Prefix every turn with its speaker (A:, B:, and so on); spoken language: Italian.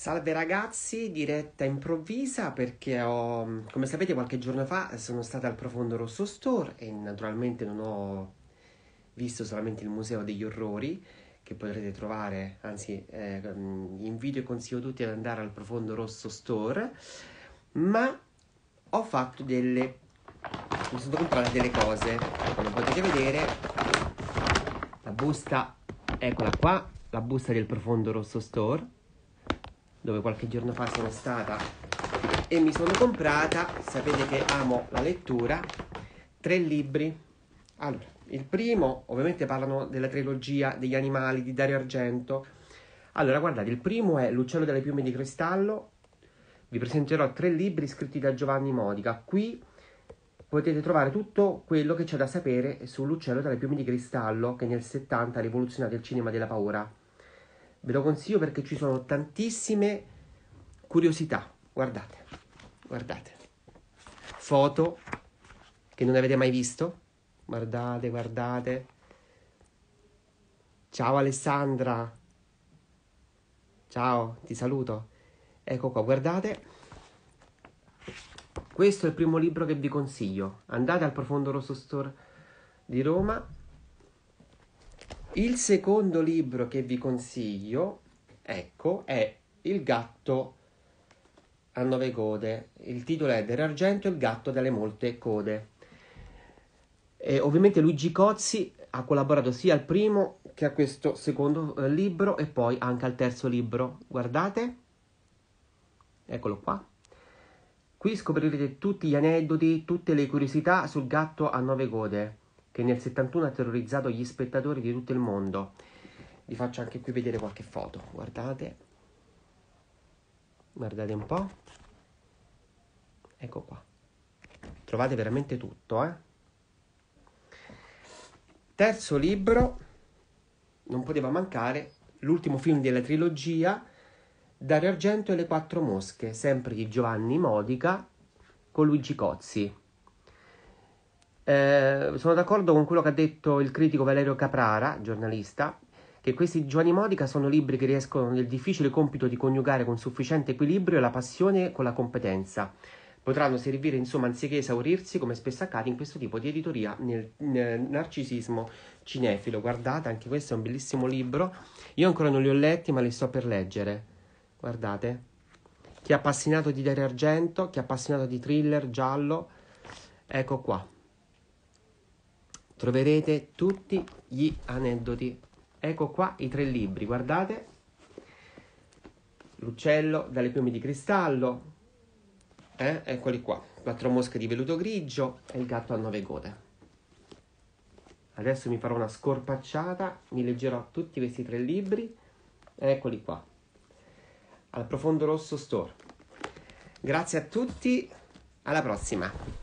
A: Salve ragazzi, diretta improvvisa perché ho, come sapete qualche giorno fa sono stata al Profondo Rosso Store e naturalmente non ho visto solamente il Museo degli Orrori che potrete trovare, anzi eh, invito e consiglio tutti ad andare al Profondo Rosso Store, ma ho fatto delle, mi sono comprato delle cose, come potete vedere la busta, eccola qua, la busta del Profondo Rosso Store dove qualche giorno fa sono stata e mi sono comprata, sapete che amo la lettura, tre libri. Allora, il primo, ovviamente parlano della trilogia degli animali di Dario Argento. Allora, guardate, il primo è L'uccello dalle piume di cristallo. Vi presenterò tre libri scritti da Giovanni Modica. Qui potete trovare tutto quello che c'è da sapere sull'uccello dalle piume di cristallo che nel 70 ha rivoluzionato il cinema della paura. Ve lo consiglio perché ci sono tantissime curiosità. Guardate, guardate. Foto che non avete mai visto. Guardate, guardate. Ciao Alessandra. Ciao, ti saluto. Ecco qua, guardate. Questo è il primo libro che vi consiglio. Andate al Profondo Rosso Store di Roma il secondo libro che vi consiglio, ecco, è Il gatto a nove code. Il titolo è Dell'argento e il gatto dalle molte code. E ovviamente Luigi Cozzi ha collaborato sia al primo che a questo secondo eh, libro e poi anche al terzo libro. Guardate, eccolo qua. Qui scoprirete tutti gli aneddoti, tutte le curiosità sul gatto a nove code che nel 71 ha terrorizzato gli spettatori di tutto il mondo. Vi faccio anche qui vedere qualche foto, guardate. Guardate un po'. Ecco qua. Trovate veramente tutto, eh? Terzo libro, non poteva mancare, l'ultimo film della trilogia, Dario Argento e le quattro mosche, sempre di Giovanni Modica, con Luigi Cozzi. Eh, sono d'accordo con quello che ha detto il critico Valerio Caprara, giornalista, che questi Giovanni Modica sono libri che riescono nel difficile compito di coniugare con sufficiente equilibrio la passione con la competenza. Potranno servire, insomma, anziché esaurirsi, come spesso accade in questo tipo di editoria, nel, nel narcisismo cinefilo. Guardate, anche questo è un bellissimo libro. Io ancora non li ho letti, ma li sto per leggere. Guardate. Chi è appassionato di Dario Argento, chi è appassionato di thriller giallo, ecco qua troverete tutti gli aneddoti. Ecco qua i tre libri, guardate. L'uccello dalle piume di cristallo, eh? eccoli qua, quattro mosche di veluto grigio e il gatto a nove code. Adesso mi farò una scorpacciata, mi leggerò tutti questi tre libri, eccoli qua, al Profondo Rosso Store. Grazie a tutti, alla prossima!